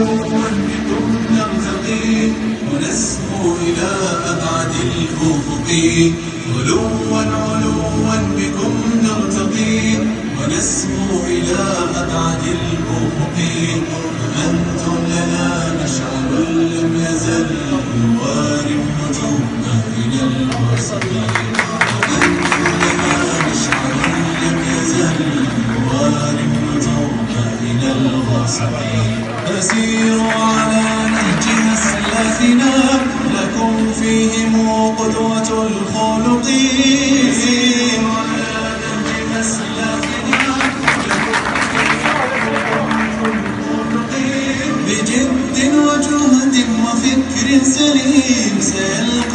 علوا بكم نرتقي ونسمو إلى أبعد الأفق علوا علوا بكم نرتقي ونسمو إلى أبعد الأفق أنتم لنا مشعل لم يزل يواري النجوم إلى الوسط أنتم لنا مشعل لم يزل يواري النجوم إلى الوسط فسيروا على نهج أسلافنا لكم فيهم قدوة الخلق سيروا على نهج أسلافنا بجد وجهد وفكر سليم سيلقى